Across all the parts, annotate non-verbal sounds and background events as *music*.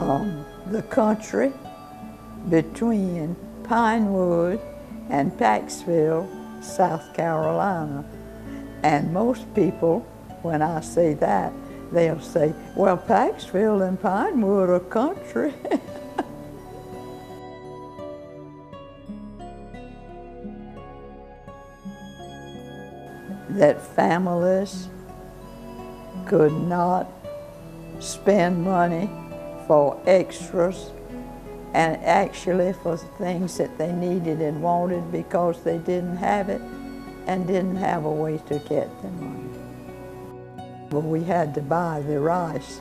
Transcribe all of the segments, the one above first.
the country between Pinewood and Paxville, South Carolina. And most people, when I say that, they'll say, well, Paxville and Pinewood are country. *laughs* that families could not spend money for extras and actually for things that they needed and wanted because they didn't have it and didn't have a way to get the money. But we had to buy the rice,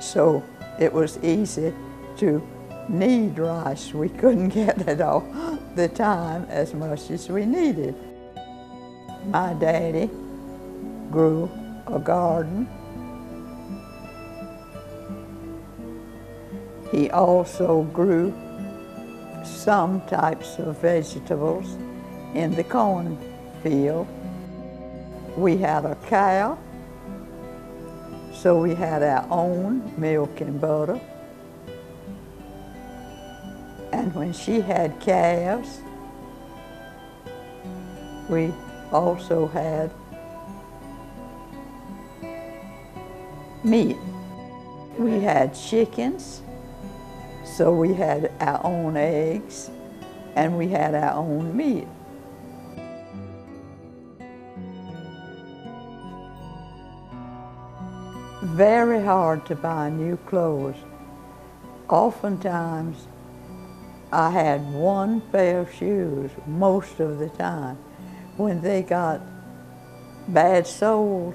so it was easy to need rice. We couldn't *laughs* get it all the time as much as we needed. My daddy grew a garden. He also grew some types of vegetables in the cornfield. We had a cow, so we had our own milk and butter. And when she had calves, we also had meat. We had chickens, so we had our own eggs, and we had our own meat. Very hard to buy new clothes. Oftentimes, I had one pair of shoes most of the time. When they got bad soles,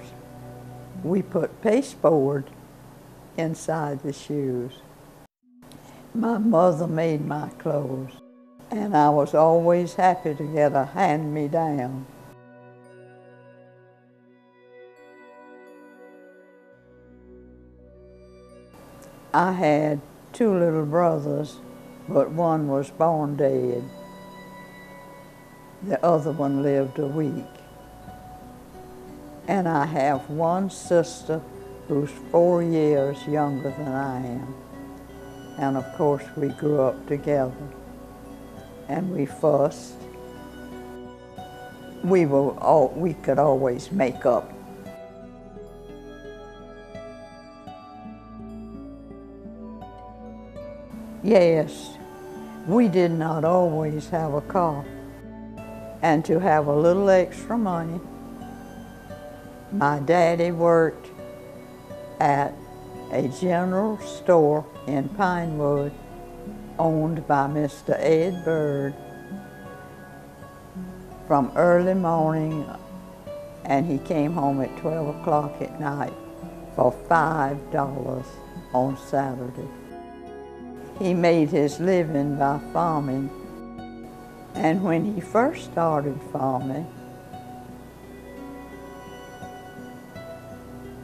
we put pasteboard inside the shoes. My mother made my clothes, and I was always happy to get a hand-me-down. I had two little brothers, but one was born dead. The other one lived a week. And I have one sister who's four years younger than I am. And of course we grew up together. And we fussed. We, were all, we could always make up. Yes, we did not always have a car. And to have a little extra money, my daddy worked at a general store in Pinewood owned by Mr. Ed Bird from early morning and he came home at 12 o'clock at night for $5 on Saturday. He made his living by farming and when he first started farming,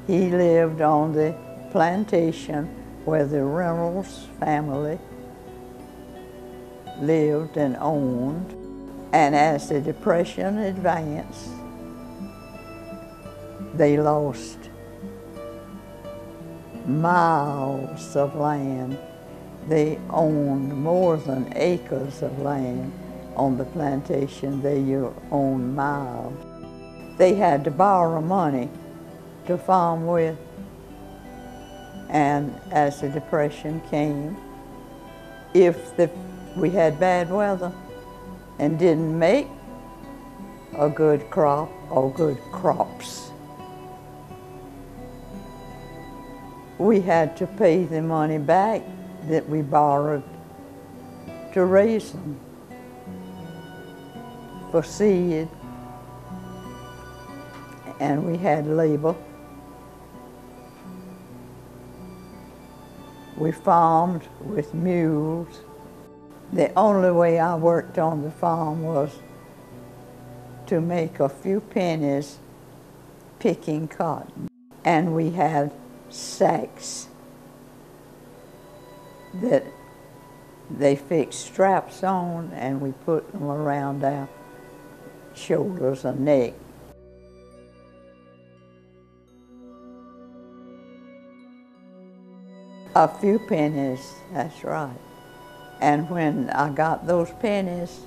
He lived on the plantation where the Reynolds family lived and owned. And as the Depression advanced, they lost miles of land. They owned more than acres of land on the plantation. They owned miles. They had to borrow money to farm with. And as the Depression came, if the, we had bad weather and didn't make a good crop or good crops, we had to pay the money back that we borrowed to raise them for seed. And we had labor We farmed with mules. The only way I worked on the farm was to make a few pennies picking cotton. And we had sacks that they fixed straps on and we put them around our shoulders and neck A few pennies, that's right. And when I got those pennies,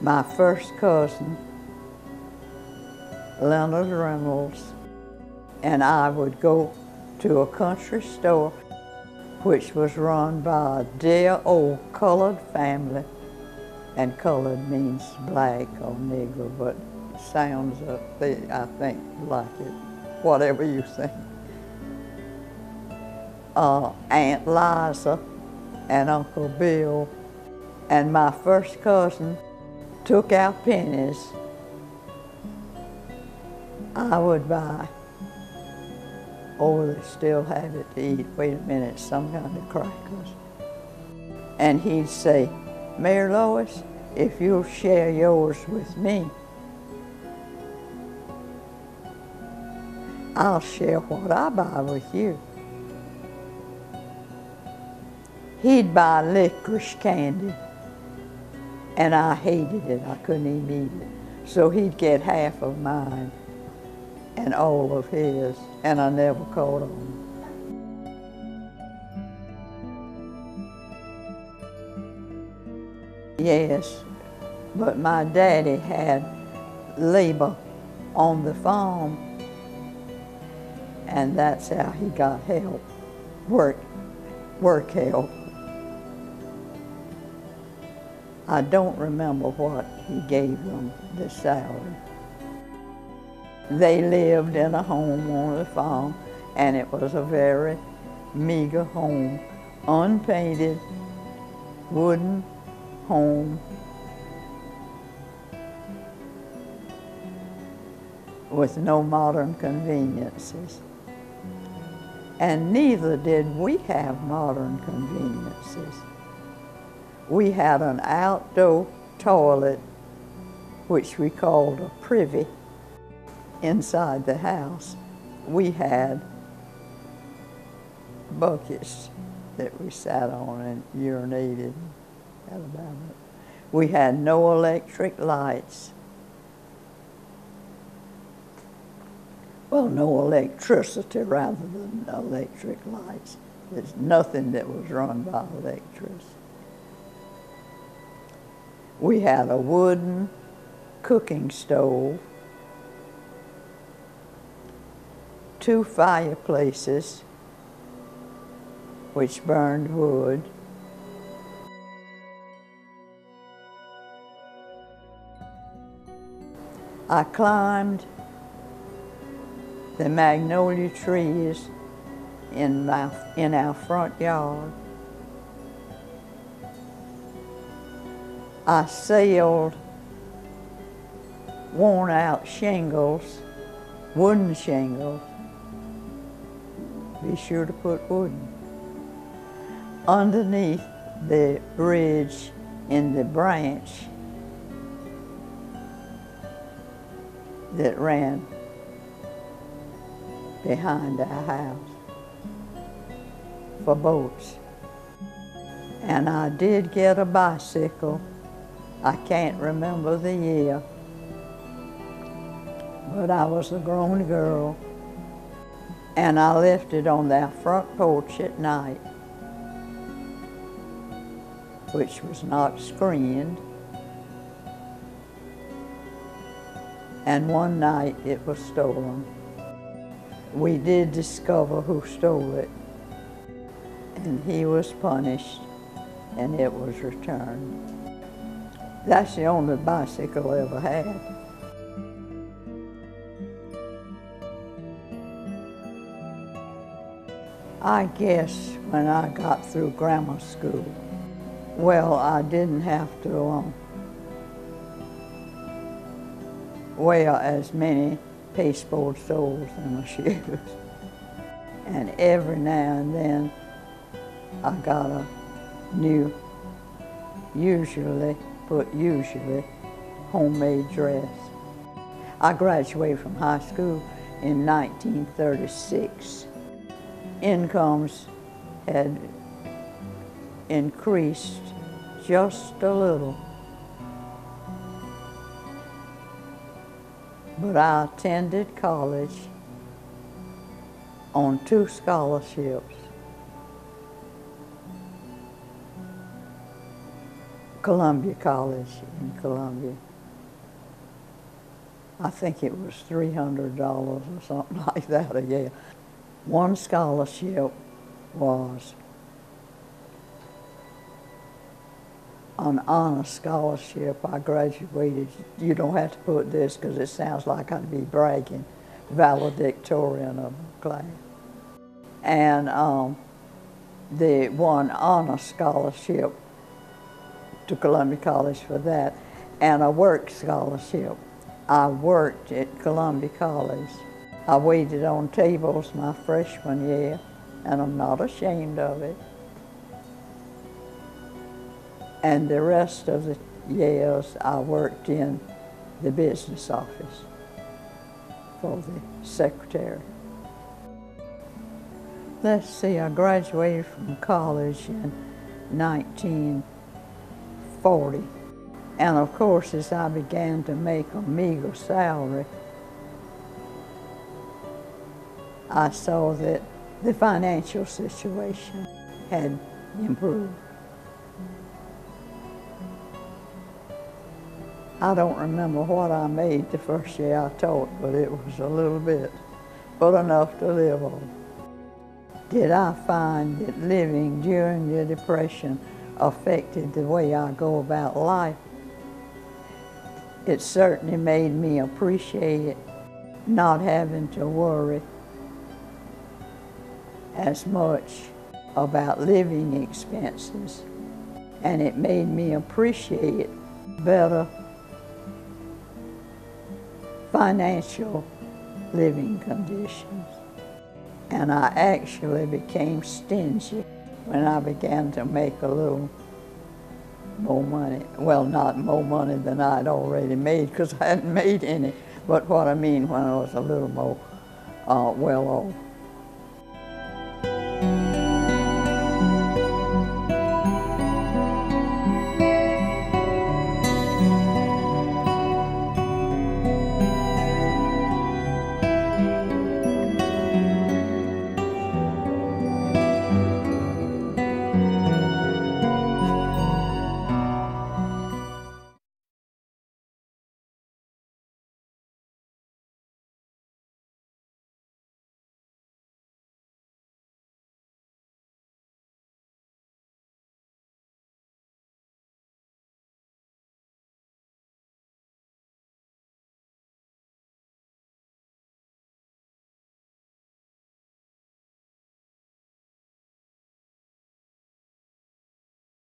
my first cousin, Leonard Reynolds, and I would go to a country store which was run by a dear old colored family. And colored means black or nigger, but sounds, uh, I think, like it, whatever you think. Uh, Aunt Liza and Uncle Bill and my first cousin took out pennies. I would buy Oh, they still have it to eat. Wait a minute, some kind of crackers. And he'd say, Mary Lois, if you'll share yours with me, I'll share what I buy with you. He'd buy licorice candy, and I hated it. I couldn't even eat it. So he'd get half of mine and all of his, and I never caught on. Yes, but my daddy had labor on the farm, and that's how he got help, work, work help. I don't remember what he gave them the salary. They lived in a home on the farm, and it was a very meager home, unpainted, wooden home with no modern conveniences. And neither did we have modern conveniences. We had an outdoor toilet, which we called a privy, inside the house, we had buckets that we sat on and urinated. We had no electric lights. Well, no electricity rather than electric lights. There's nothing that was run by electricity. We had a wooden cooking stove two fireplaces which burned wood. I climbed the magnolia trees in, my, in our front yard. I sealed worn out shingles, wooden shingles, be sure to put wooden. Underneath the bridge in the branch that ran behind our house for boats. And I did get a bicycle. I can't remember the year, but I was a grown girl and I left it on their front porch at night, which was not screened. And one night it was stolen. We did discover who stole it, and he was punished, and it was returned. That's the only bicycle I ever had. I guess when I got through grammar school, well, I didn't have to um, wear as many pasteboard soles in my *laughs* shoes. And every now and then I got a new, usually, but usually, homemade dress. I graduated from high school in 1936 incomes had increased just a little. But I attended college on two scholarships. Columbia College in Columbia. I think it was $300 or something *laughs* like that a year. One scholarship was an honor scholarship. I graduated, you don't have to put this because it sounds like I'd be bragging, valedictorian of class. And um, the one honor scholarship to Columbia College for that, and a work scholarship. I worked at Columbia College. I waited on tables my freshman year, and I'm not ashamed of it. And the rest of the years, I worked in the business office for the secretary. Let's see, I graduated from college in 1940. And of course, as I began to make a meager salary, I saw that the financial situation had improved. I don't remember what I made the first year I taught, but it was a little bit, but enough to live on. Did I find that living during the Depression affected the way I go about life? It certainly made me appreciate not having to worry as much about living expenses. And it made me appreciate better financial living conditions. And I actually became stingy when I began to make a little more money. Well, not more money than I'd already made because I hadn't made any, but what I mean when I was a little more uh, well off.